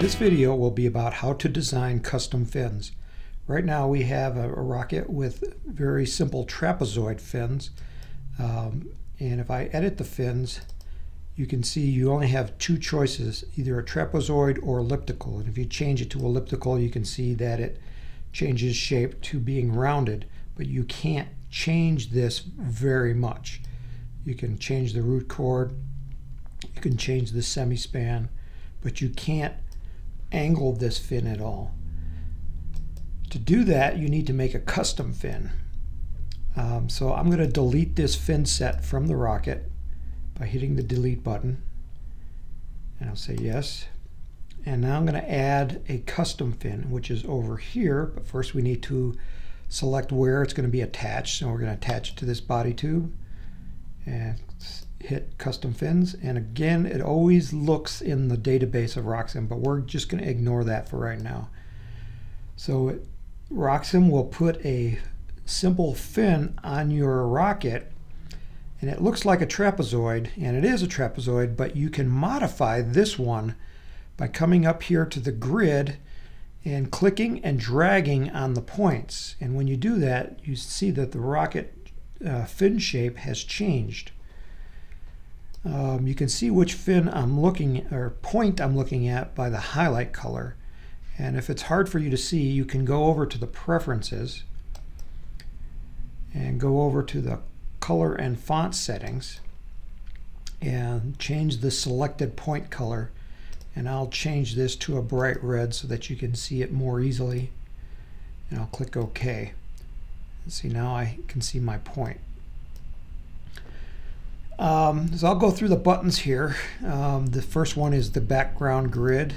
This video will be about how to design custom fins. Right now we have a, a rocket with very simple trapezoid fins. Um, and if I edit the fins, you can see you only have two choices, either a trapezoid or elliptical. And if you change it to elliptical, you can see that it changes shape to being rounded, but you can't change this very much. You can change the root chord, you can change the semi-span, but you can't angle this fin at all. To do that, you need to make a custom fin. Um, so I'm going to delete this fin set from the rocket by hitting the delete button. And I'll say yes. And now I'm going to add a custom fin, which is over here. But first we need to select where it's going to be attached. So we're going to attach it to this body tube. And hit custom fins. And again, it always looks in the database of RockSim, but we're just going to ignore that for right now. So RockSim will put a simple fin on your rocket and it looks like a trapezoid and it is a trapezoid but you can modify this one by coming up here to the grid and clicking and dragging on the points and when you do that you see that the rocket uh, fin shape has changed um, you can see which fin I'm looking or point I'm looking at by the highlight color. And if it's hard for you to see you can go over to the preferences and go over to the color and font settings and change the selected point color. And I'll change this to a bright red so that you can see it more easily. And I'll click OK. See now I can see my point um, so I'll go through the buttons here um, the first one is the background grid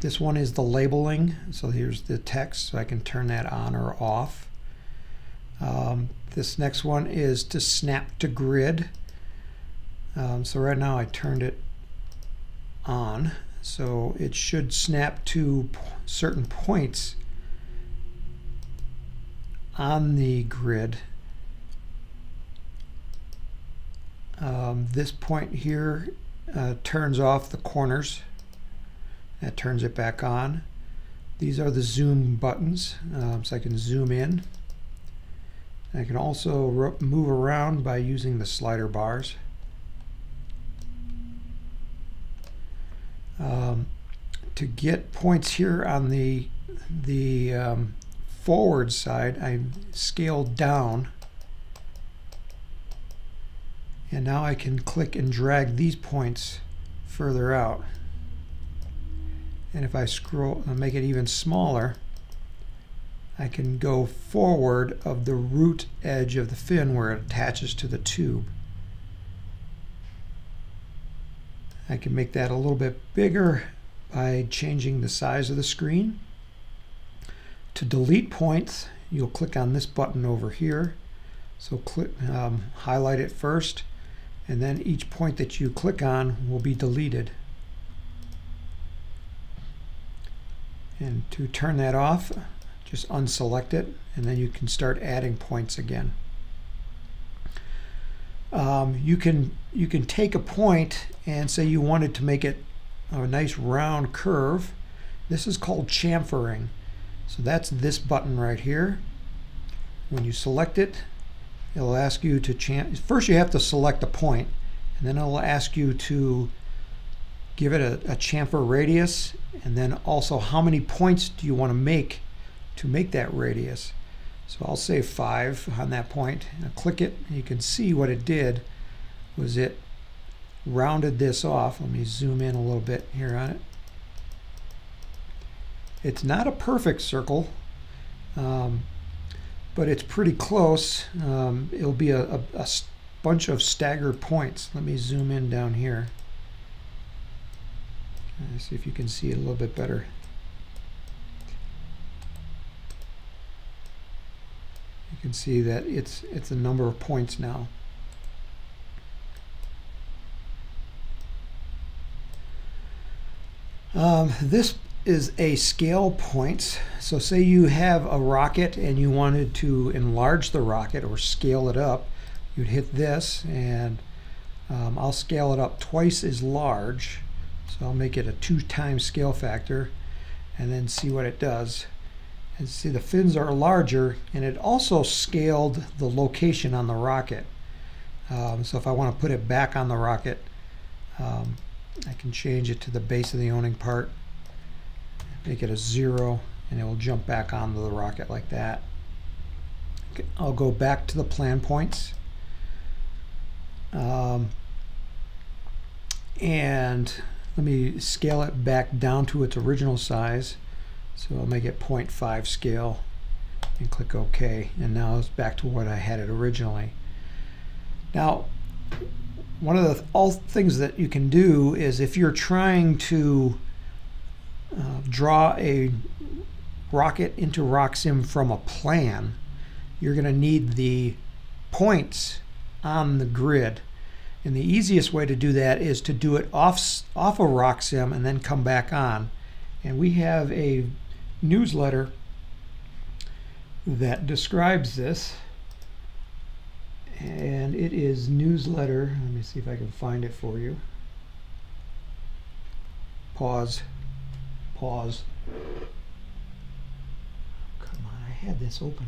this one is the labeling so here's the text so I can turn that on or off um, this next one is to snap to grid. Um, so right now I turned it on. So it should snap to certain points on the grid. Um, this point here uh, turns off the corners. That turns it back on. These are the zoom buttons, um, so I can zoom in. I can also move around by using the slider bars. Um, to get points here on the the um, forward side, I scaled down and now I can click and drag these points further out. And if I scroll and make it even smaller, I can go forward of the root edge of the fin where it attaches to the tube. I can make that a little bit bigger by changing the size of the screen. To delete points, you'll click on this button over here. So click, um, highlight it first, and then each point that you click on will be deleted. And to turn that off, just unselect it and then you can start adding points again. Um, you can you can take a point and say you wanted to make it a nice round curve. This is called chamfering. So that's this button right here. When you select it, it'll ask you to chamfer. First you have to select a point and then it'll ask you to give it a, a chamfer radius and then also how many points do you want to make to make that radius. So I'll say 5 on that point. I'll click it. You can see what it did was it rounded this off. Let me zoom in a little bit here on it. It's not a perfect circle, um, but it's pretty close. Um, it'll be a, a, a bunch of staggered points. Let me zoom in down here. Let's see if you can see it a little bit better. you can see that it's it's a number of points now. Um, this is a scale points. So say you have a rocket and you wanted to enlarge the rocket or scale it up, you'd hit this and um, I'll scale it up twice as large So I'll make it a two times scale factor and then see what it does. And see the fins are larger and it also scaled the location on the rocket. Um, so if I want to put it back on the rocket, um, I can change it to the base of the owning part, make it a zero, and it will jump back onto the rocket like that. I'll go back to the plan points. Um, and let me scale it back down to its original size. So I'll make it 0.5 scale and click OK. And now it's back to what I had it originally. Now, one of the all things that you can do is if you're trying to uh, draw a rocket into RockSim from a plan, you're going to need the points on the grid. And the easiest way to do that is to do it off, off of RockSim and then come back on. And we have a newsletter that describes this. And it is newsletter. Let me see if I can find it for you. Pause. Pause. Come on, I had this open.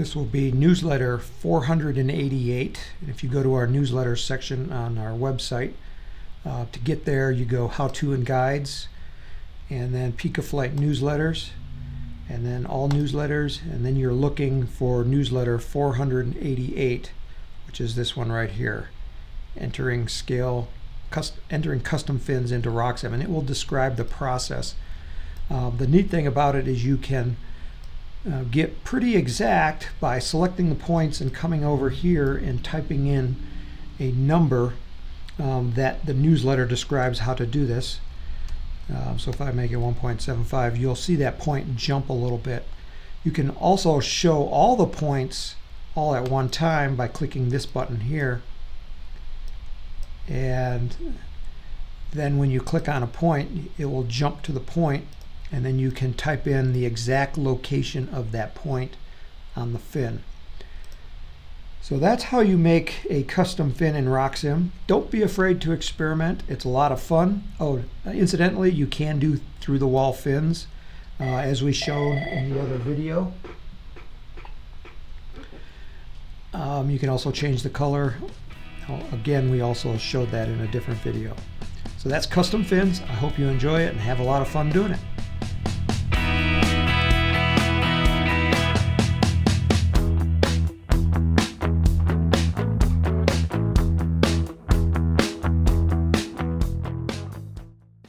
This will be newsletter 488. And if you go to our newsletter section on our website, uh, to get there, you go How To and Guides, and then Peak of Flight newsletters, and then all newsletters, and then you're looking for newsletter 488, which is this one right here, entering scale, cust entering custom fins into RockSim, and it will describe the process. Uh, the neat thing about it is you can uh, get pretty exact by selecting the points and coming over here and typing in a number um, that the newsletter describes how to do this. Uh, so if I make it 1.75, you'll see that point jump a little bit. You can also show all the points all at one time by clicking this button here. And then when you click on a point, it will jump to the point and then you can type in the exact location of that point on the fin. So that's how you make a custom fin in RockSim. Don't be afraid to experiment. It's a lot of fun. Oh, incidentally, you can do through the wall fins uh, as we showed in the other video. Um, you can also change the color. Oh, again, we also showed that in a different video. So that's custom fins. I hope you enjoy it and have a lot of fun doing it.